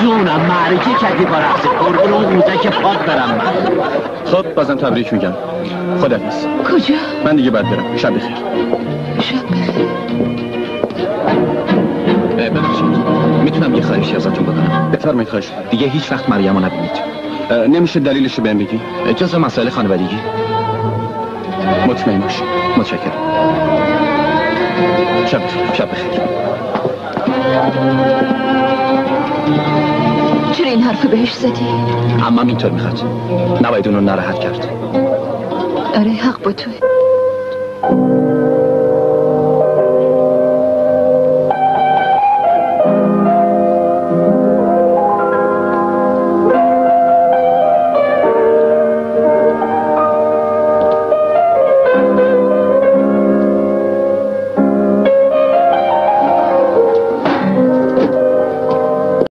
جونم معرکه کردی با رفته قربون اون که پاد برم من. خب بازم تبریک میگم. خدافیز کجا؟ من دیگه باید برم. شب بخیر. شب بخیر. ببخشید. می‌تونم یه خواهشی ازتون بکنم بفرمایید خواهش. دیگه هیچ وقت مریم رو نبینید نمیشه دلیلش رو بهم بگی؟ جز مسائل خانوادگی. مطمئن باش متشکرم. شب بخیر. شب بخیر. چرا این حرف بهش زدی؟ اما اینطور می‌خواد. نباید اونو ناراحت کرد. آره حق با توه.